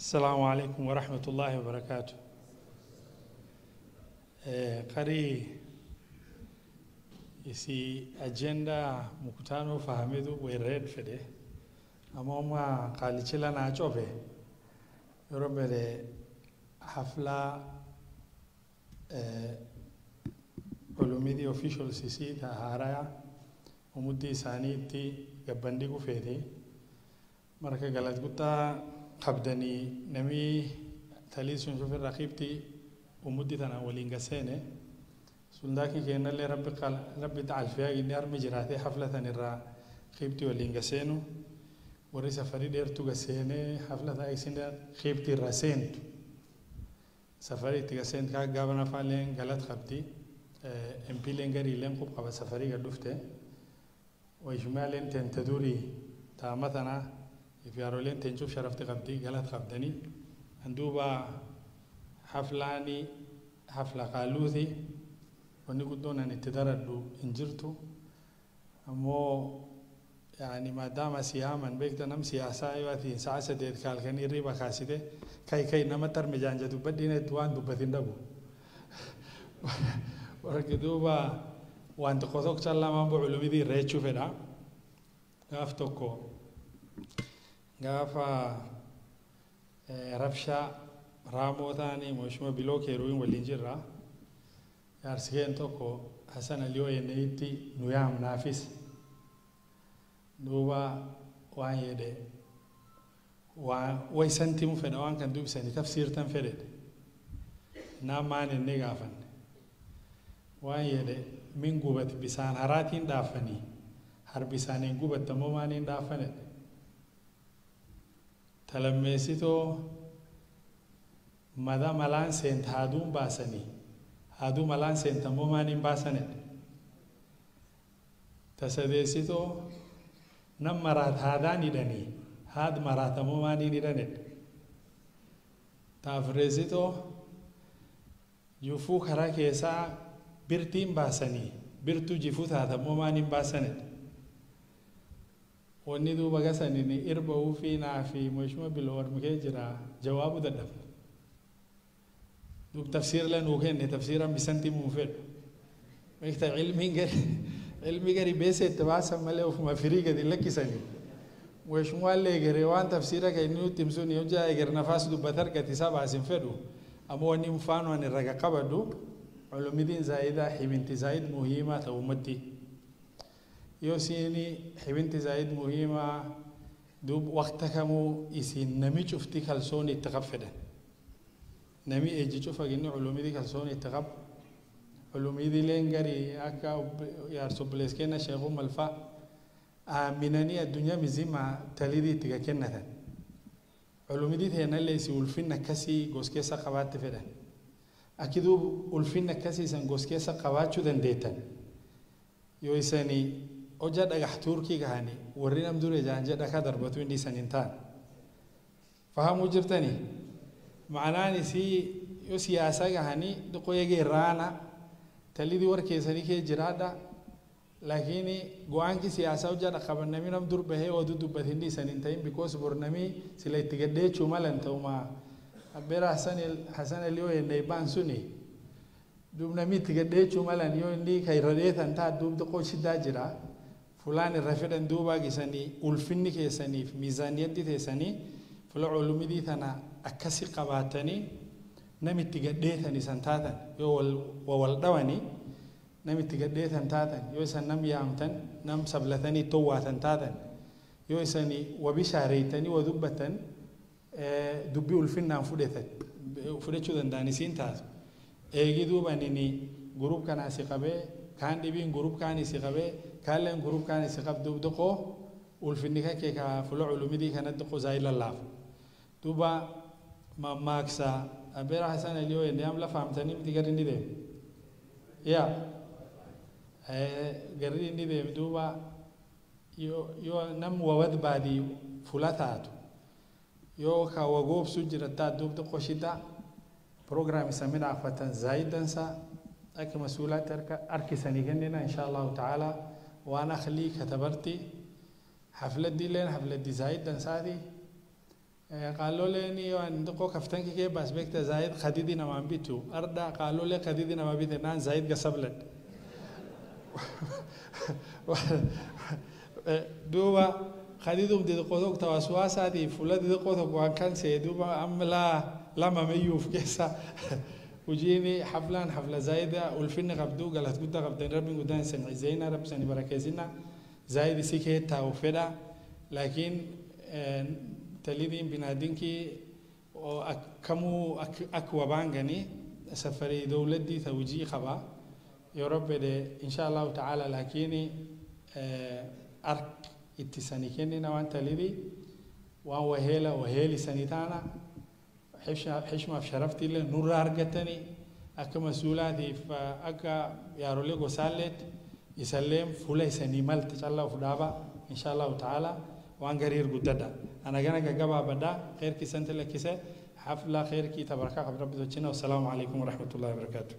asalaamu calaykum waraxmat ullaahi wabarakaatu qarii eh, isi agenda mkutano fahamidu wereed fedhe amoma qaalichilana cofe yoro mbere hafla eh, culumidii official sisii ta umuddii isaaniitti gabbandhigu feete marka galad qabdanii namii talii sun shufir raqiibti umuddi tana waliin gaseene suldaaki kennallee rabbi qal rabbi alfiyaa inni armi jiraatee hafla tan irraa qiibti waliin gaseenu warri safarii dheertu gaseenee hafla taa isin qiibti irraa seentu safarii itti gaseen kaa gaabana faalleen galat qabdi empiileen gariileen qub qaba safarii gad dhufte wayshumaaleen tente durii taama tanaa يفيرولين تنشوف شرف تقدي قالت خبدني هندوبا حفلاني حفلة قالوذي وني قدونا نتدار الدو انجرتو مو يعني ما دام سياما بيكتا نم سياسا يواتي انساعة سديد كالكن إريبا خاسده كاي كاي نمتر مجانجة دو بدين اتوان دو بثين دبو ورقي دوبا وانت قوثوك تلا مانبو علومي دي ريتشو فدا غافتوكو gaafa rabshaa raamoo ta'anii mooshuma biloo keeruun waliin jirra jaarsikeen tokko hasan aliyoo yenneeyitti nu yaamnaafis duuba waan jedhe waan waysantimu fedha waan kan dubbisanii tafsiirtan fedhe naa maan ennee gaafanne waan jedhe min gubate bisaan haraatiin dhaafanii har bisaaniin gubatte ammoo maaniin dhaafanedhe talammeessitoo mada malaan seenta haaduun baasanii haaduu malaan seenta ammoo maaniin baasanedhe tasadeessitoo nam maraat haadaan hidhanii haad maraat ammoo maaniin hidhanedhe taafreessitoo jufuu karaa keessaa birtiin baasanii birtuu jifuu taatammoo maaniin baasanedhe wanni duuba gasaniin irba ufii naa fi mooshuma biloo warmikee jira jawaabu dadhabne dub tafsiir la nuu kenne tafsiiran bisanti muu fedhu beekta cilmiin gari cilmi gari beeseette baasan malee ufuma firii gadi lakkisanii mooshumaallee egeree waan tafsiira ka inni nutti himsun hojjaa eger nafaas dubbat argati isaa baasin fedhu ammoo wanni mufaanu ani raga qabadhu culumidiin zaa'idaa hibinti zaa'id muhiimaa ta'ummatti yoo siini hibinti zaa'id muhiimaa duub waqta kamuu isin nami cufti kalsoon itti qab fedhan nami eji cufa ginni culumidii kalsoon itti qab culumidiileen garii akka yaarsobbolees kenna sheekuu malfaa aaminanii addunyaa mizima talidii itti kennatan culumidii teenallee isi ulfinna akkasii gos keessa qabaatti fedhan akiduu ulfinna akkasii isan gos keessa qabaachuu dandeettan yoo isanii hojja dhagax tuurkii gahanii warri nam dure jaanja dhaka darbatu inni isan hin taan fahamuu jirtanii ma'anaan isii yoo siyaasaa gahanii dhiqoo eegee raana talidii war keessanii kee jiraadha lakiini go'aanki siyaasaa hojja dhaqaban namni nam dur bahee oduu dubbatin isan hin ta'in bikoos bor namii sila itti gaddeechuu malan ta'umaa abbeera hasan hasan aliyoo yennee baan suni duub namni itti gaddeechuu malan yoo inni ka irra dheetan taa duub xiqqoo shiddaa jira fulaan irra fedhan duubaa gisanii ulfinni keessaniif miizaaniyatti teessanii fula culumidii tana akkasi qabaatanii nam itti gadheetan isan taatan yoo wal dhawanii nam itti gadheetan taatan yoo isan nam yaamtan nam sablatanii towwaatan taatan yoo isanii wabishaareeytanii wa dubbatan dubbii ulfinnaan fudhatan fudhachuu danda'an isiin taatu eegi duuba nini gurup kanaa si qabee kaan dhibiin gurup kaan isi qabee kaalleen gurup kaan isi qabdu dhiqoo ulfinni kake ka fula culumidii kana dhiqoo zaayii lallaafa duuba mammaaksa abeera hasan aliyoo enne am lafaamtanii miti gadi ni deemu yaa garri inni deemu duuba yoo nam wawad baadii fula taatu yoo ka wagoobsu jirataa duubda qoshida program isa midhaafatan zaayidansa akka harkisanii kennina insha allahu tacaala waan aklii katabarti xafladii leen xafladii zaayidansaati qaaloleen waan ko kaftanki kee bas beekta zaayid khadidi namaan bitu arda qaalolee khadidi nama bite naan zaayid gasabled duuba khadidum didi qotok tawaswaasaati fula didi qotok waan kan see duuba amlaa lama mayuuf keessa وجيني حفلان حفلة زايدة والفن قبدو قالت قد قبدين ربي قدان سن عزينا رب سن بركزنا زايد سيكي تاوفدا لكن تليدين بنادينكي كمو أكوا بانغني. سفري دولتي توجي خبا. يا رب إن شاء الله تعالى. لكن أرك اتساني كني نوان تليدي. وان وهيلا وهيلي سنتانا حشمة في شرفتي له نور أرجتني أكا مسؤولاتي فأكا يا رولي قسالت يسلم فولا يسني مال تشالله فدابا إن شاء الله تعالى. وان غرير قددا. أنا جانا كجبا بدا. خير كي سنت لك حفلة خير كي تبارك ربي والسلام عليكم ورحمة الله وبركاته.